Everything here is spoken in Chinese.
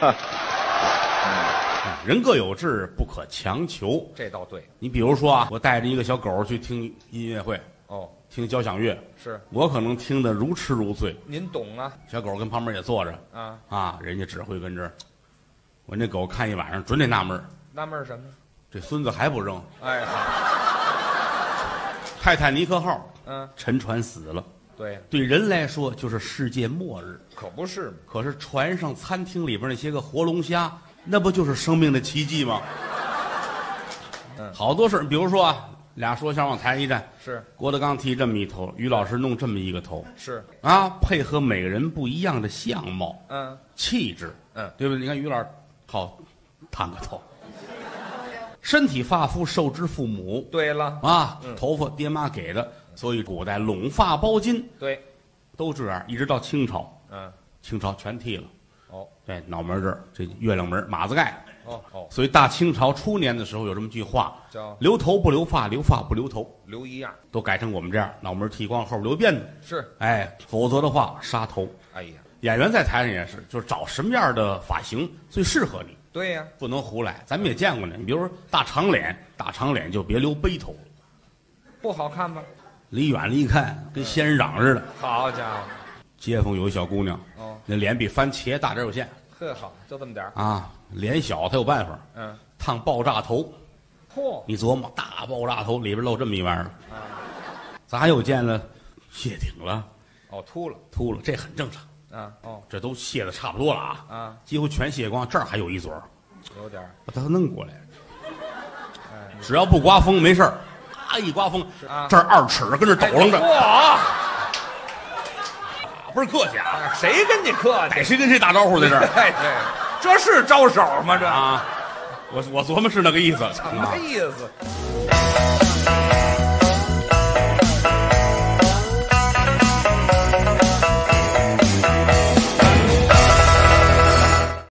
人各有志，不可强求。这倒对。你比如说啊，我带着一个小狗去听音乐会，哦，听交响乐，是我可能听得如痴如醉。您懂啊小狗跟旁边也坐着啊？啊，人家指挥跟这儿，我那狗看一晚上，准得纳闷儿纳闷儿什么？这孙子还不扔。哎，好，泰坦尼克号嗯，沉船死了，对，对人来说就是世界末日。可不是嘛。可是船上餐厅里边那些个活龙虾，那不就是生命的奇迹吗？嗯 好多事儿比如说啊，俩说相声往台上一站，是郭德纲剃这么一头，于老师弄这么一个头，是，啊，配合每个人不一样的相貌、嗯气质，嗯，对不对？你看于老师好烫个头，身体发肤受之父母对了，啊，嗯头发爹妈给的，所以古代拢发包巾对，都这样，一直到清朝，嗯，清朝全剃了。哦对，脑门这儿这月亮门马子盖，哦哦，所以大清朝初年的时候有这么句话：叫留头不留发，留发不留头，留一样。都改成我们这样，脑门剃光，后边留辫子。是，哎，否则的话杀头。哎呀，演员在台上也是，就是找什么样的发型最适合你，对呀，不能胡来。咱们也见过呢，你比如说大长脸，大长脸就别留背头，不好看吗？离远了一看跟仙人掌似的。好家伙，街坊有一小姑娘，哦，那脸比番茄大点儿有限呵好，就这么点儿。啊，脸小她有办法，嗯，烫爆炸头。嚯，你琢磨，大爆炸头里边露这么一玩意儿，啊，咱又见了谢顶了，哦，秃了，秃了，这很正常，啊，哦，这都卸的差不多了啊，啊，几乎全卸光，这儿还有一撮儿有点儿，把它弄过来，哎，只要不刮风没事儿，啊一刮风，啊。这儿二尺跟这抖楞着，嚯，不是客气啊，谁跟你客气？逮谁跟谁打招呼在这儿。哎，对，这是招手吗？这？啊，我我琢磨是那个意思，什么啊意思？